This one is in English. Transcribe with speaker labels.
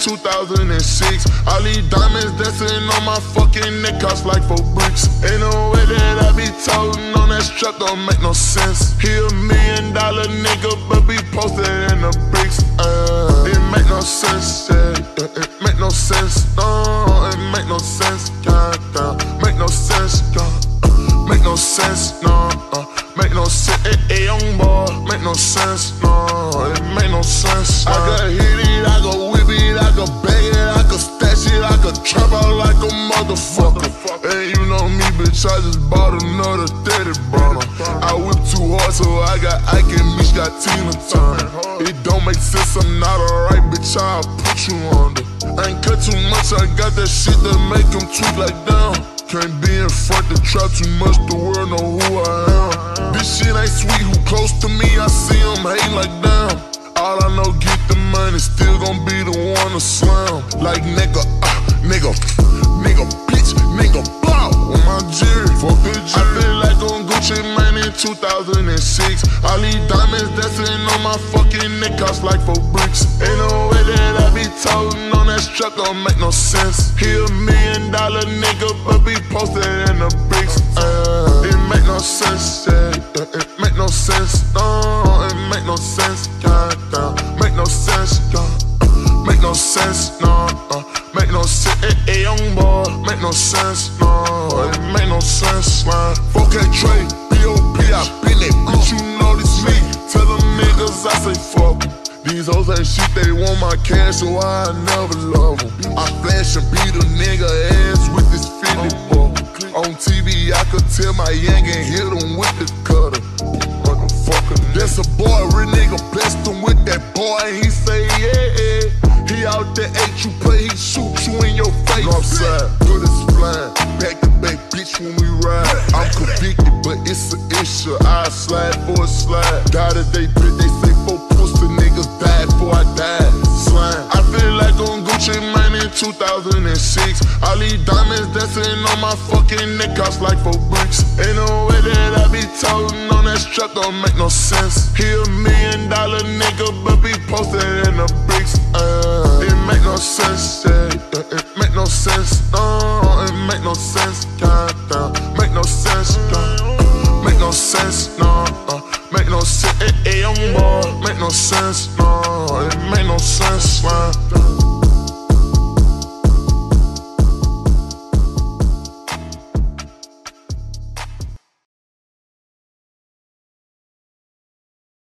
Speaker 1: 2006. All these diamonds dancing on my fucking neck cost like four bricks. Ain't no way that I be toting on that strap, don't make no sense. He a million dollar nigga, but be posted in the bricks. Uh, it make no sense, yeah. It, it make no sense, no, it make no sense, yeah, yeah. Make no sense, yeah. Make no sense, no, uh, make no sense, eh, eh, young boy, make no sense, no, it make no sense. I motherfucker. And you know me, bitch, I just bought another 30 brother. I whip too hard, so I got Ike and Mitch got Tina Turner. It don't make sense, I'm not alright, bitch, I'll put you under. I ain't cut too much, I got that shit that make them tweak like down. Can't be in front the trap too much, the world know who I am. This shit ain't sweet, who close to me, I see them hating like damn. All I know, get the money, still gon' be the one to slam. Like nigga, uh, nigga, in 2006. All these diamonds dancing on my fucking neck cost like four bricks. Ain't no way that I be toting on that strap, don't make no sense. He a million dollar nigga, but be posted in the bricks. Uh, it make no sense, yeah. It, it make no sense, no, it make no sense, yeah, yeah. Make no sense, yeah. Make no sense, no, uh, make no sense, eh, eh, young boy, make no sense, no, it make no sense, man. 4K Trey, I say fuck 'em. These hoes ain't shit, they want my cash, so I never love 'em. I flash and beat a nigga ass with this Philly buck. On TV, I could tell my young and hit him with the cutter. Motherfucker, that's a boy, real nigga blessed him with that boy, and he say, yeah, yeah. He out there, ate you play, he shoot you in your face. Northside, good as flying, back to back, bitch, when we ride. I'm convicted, but it's an issue. I slide for a slide. Die in 2006. All these diamonds dancing on my fucking neck cost like four bricks. Ain't no way that I be toting on that strap, don't make no sense. He a million dollar nigga, but be posted in the bricks. Uh, it make no sense, yeah. It, it make no sense, no, it make no sense, yeah. Make no sense, yeah. Make no sense, no, uh, make no sense, eh, eh, young make no sense,